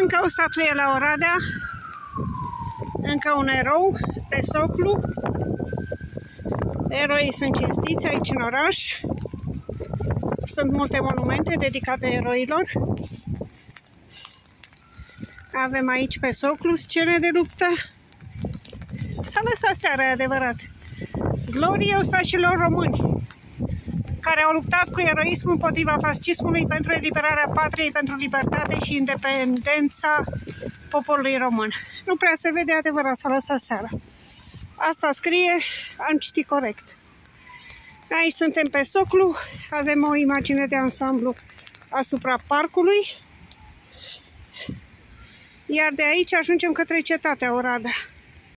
Încă o statuie la Oradea. Încă un erou pe soclu. Eroii sunt cinstiți aici în oraș. Sunt multe monumente dedicate eroilor. Avem aici pe soclu scene de luptă. S-a lăsat seara, adevărat. Glorie ostașilor români care au luptat cu eroism împotriva fascismului pentru eliberarea patriei, pentru libertate și independența poporului român. Nu prea se vede adevărat, s-a lăsat seara. Asta scrie, am citit corect. Aici suntem pe soclu, avem o imagine de ansamblu asupra parcului. Iar de aici ajungem către cetatea Oradea.